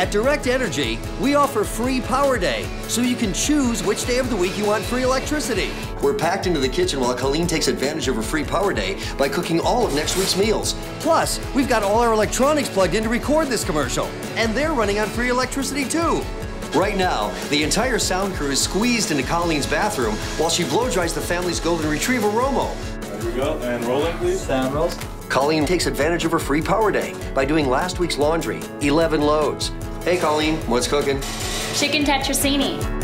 At Direct Energy, we offer free power day, so you can choose which day of the week you want free electricity. We're packed into the kitchen while Colleen takes advantage of her free power day by cooking all of next week's meals. Plus, we've got all our electronics plugged in to record this commercial, and they're running on free electricity too. Right now, the entire sound crew is squeezed into Colleen's bathroom while she blow dries the family's golden retriever Romo. There we go. And rolling, please. Sound rolls. Colleen takes advantage of her free power day by doing last week's laundry, 11 loads. Hey, Colleen, what's cooking? Chicken tetrazzini.